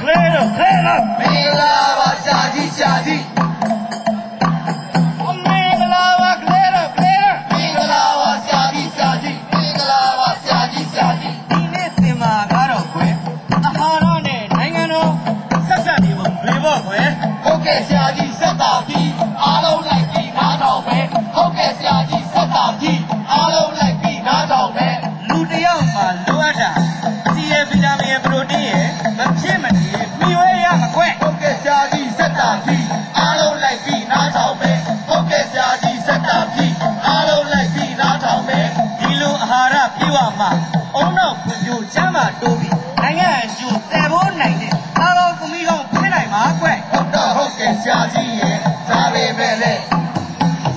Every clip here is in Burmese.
ကလေးတို့ကလေးတို့မင်္ဂလာပါရှာကြီးရှာကြီး ဟုတ်ကဲ့ရှာကြီးရဲ့ဒါပေမဲ့လေ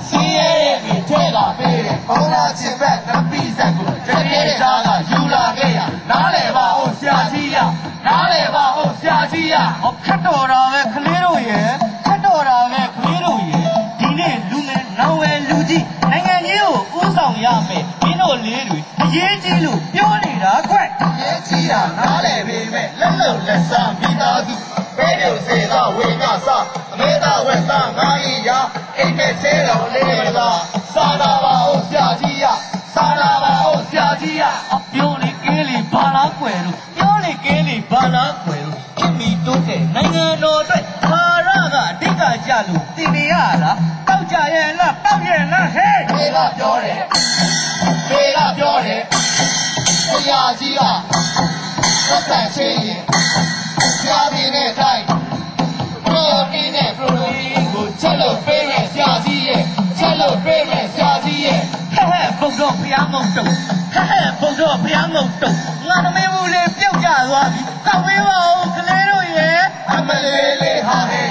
စီးရဲရဲ့ဒီထဲလာပေးတယ်ဘောင်းလာချစ်ဘက်နပီဆက်ကိုတကယ်သားကယူလာခဲ့ရနားလေပါဦးရှာကြီးရနားလေပါဦးရှာကြီးရဟောခတ်တော်တာပဲကလေးတို့ ငါးကြီးရအိမ်မဲ့ချဲတော်လေးကစာနာပါဦးရှာကြီးရစာနာပါဦးရှာကြီးရအပြောလေကဲလေဘာလားကွယ်လို့ပြောလေကဲလေဘာလားကွယ်လို့ခင်မီတိုးတဲ့နိုင်ငံတော်အတွက်ဘာရကအဓိကကြလို့တင်နေရလားတောက်ကြရဲ့လားတောက်ရဲ့လားဟဲ့မေကပြောတယ်မေကပြောတယ်ဆရာကြီးကသက်ဆန်ချင်းရင်ဆရာပြင်းတဲ့အတိုင်းပရိုတင်းနဲ့ပရိုတင်းကို ချက်လို့ပေးမယ်ဆရာကြီးရဲ့ချက်လို့ပေးမယ်ဆရာကြီးရဲ့ဟဲ့ဟဲ့ဘုံတော်ဖျားမုံတုံဟဲ့ဟဲ့ဘုံတော်ဖျားမုံတုံငါသမီးမူလေးပြုတ်ကြသွားပြီတောက်ပေးပါဦးကလေးတို့ရဲ့အမလေးလေးဟာဟဲ့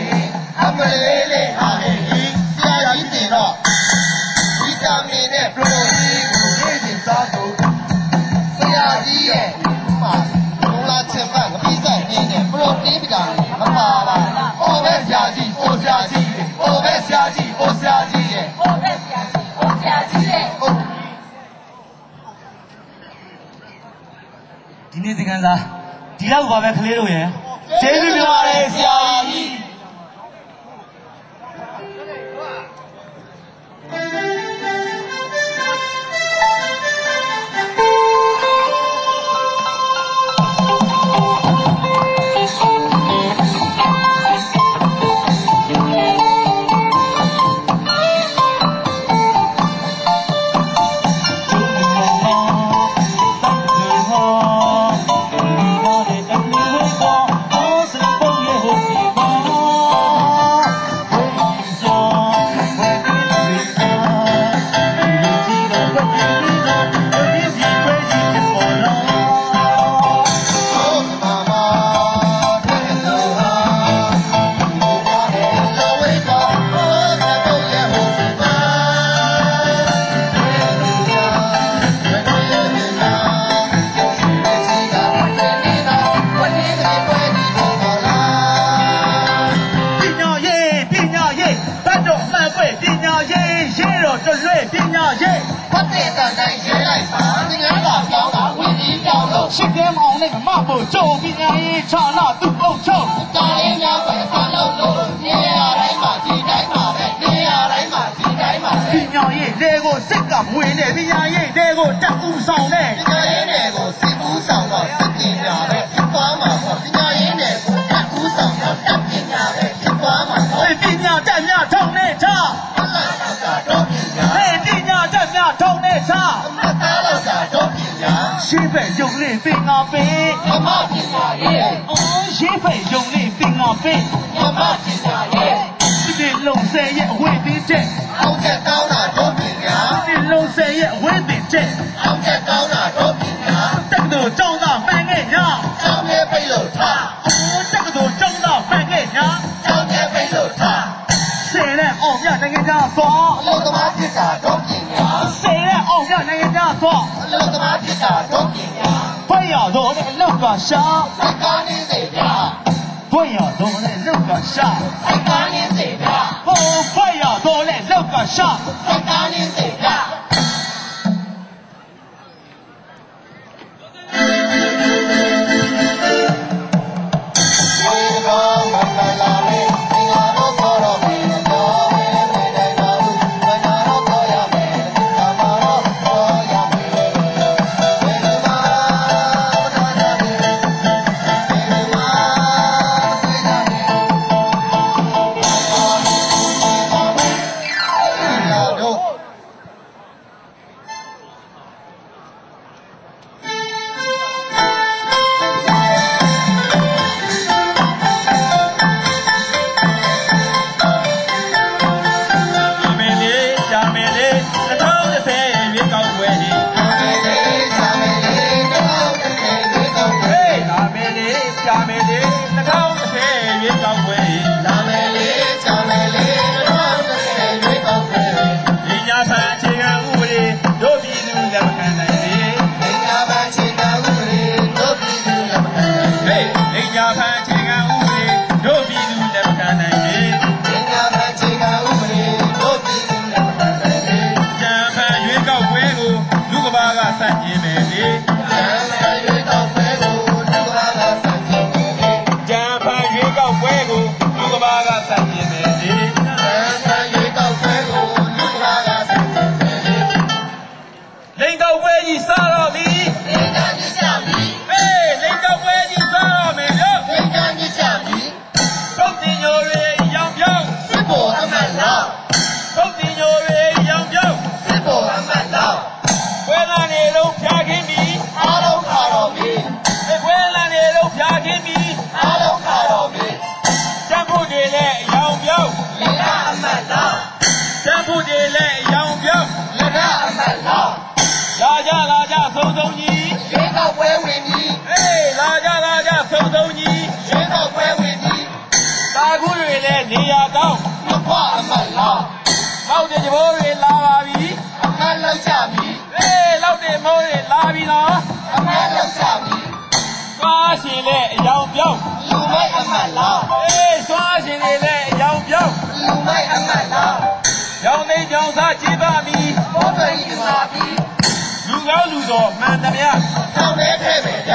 အမလေးလေး ဒီနေ့သင်္ကန်းစားဒီလောက်ပါပဲကလေးတို့ရဲ့ကျေးဇူးတင်ပါတယ်ဆရာကြီး တ်တဲ့တန်တိုင်းရေးလိုက်ပါဒီငါကပြောင်းတာဝိနည်းပြောင်းလို့ရှစ်ကဲမောင်နဲ့မဖို့ကြုံပညာရေးဌာနသူ့အုပ်ချုပ်တားလေးများပဲဆန်းလို့လို့နေရာတိုင်းမှာဒီတိုင်းမှာပဲနေရာတိုင်းမှာဒီတိုင်းမှာပဲပညာရေးလေကိုစစ်ကမွေနဲ့ပညာရေးလေကိုတက်ဦးဆောင်နဲ့ မတ်သားတော့ကတော့ပညာရှင်းဖက်ယုံလေးပင်ငါပင်အမပညာရေးအော်ရှင်းဖက်ယုံလေးပင်ငါပင်အမပညာရေးဒီလုံးဆယ်ရဲ့အဝိသင်းချက်အောင်ချက်ကောင်းတာတော့ပညာဒီလုံးဆယ်ရဲ့အဝိသင်းချက်အောင်ချက်ကောင်းတာတော့ပညာတက္ကသိုလ်ကျောင်းသားမှန်ခဲ့ညာကျောင်းလေးပိတ်လို့ထားအော်တက္ကသိုလ်ကျောင်းသားမှန်ခဲ့ညာကျောင်းလေးပိတ်လို့ထားဆယ်နဲ့အောင်မြနိုင်ငံခြားသွားအလုံးသမားဖြစ်တာတော့ သွားအလုံးသမားဖြစ်တာတော့ပညာဘွဲ့ရတော့တဲ့လောက်ကရှာစိတ်ကားနေစေဗျာဘွဲ့ရတော့တဲ့လောက်ကရှာစိတ်ကားနေစေဗျာဟိုဘွဲ့ရတော့တဲ့လောက်ကရှာစိတ်ကားနေစေဗျာ စုံကြီးရွေးကောက်ပွဲဝင်ပြီအေးလာကြလာကြစုံစုံကြီးရွေးကောက်ပွဲဝင်ပြီသာခုတွေလည်းနေရာကောင်းမခွအမတ်လားမောက်တဲ့ကြဘိုးတွေလာပါပြီအမတ်လောက်ကြပြီအေးလောက်တဲ့မိုးတွေလာပြီနော်အမတ်လောက်ကြပြီသွားရှင်လည်းအယောင်ပြောင်းလူမိုက်အမတ်လားအေးသွားရှင်တွေလည်းအယောင်ပြောင်းလူမိုက်အမတ်လားရောင်သိန်းကြောင်စားကြည်ပါမီဘောတော်ကြီးလာပြီ လူကောင်းလူတော်မှန်သမျှဆောင်းနေထဲပဲကြ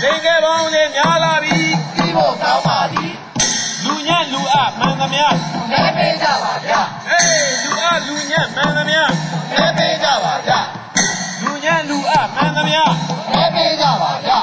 သင်္ကေပေါင်းနဲ့များလာပြီပြီးဖို့ကောင်းပါသည်လူညံ့လူအမှန်သမျှလဲပေးကြပါဗျာအေးလူအလူညံ့မှန်သမျှလဲပေးကြပါဗျာလူညံ့လူအမှန်သမျှလဲပေးကြပါဗျာ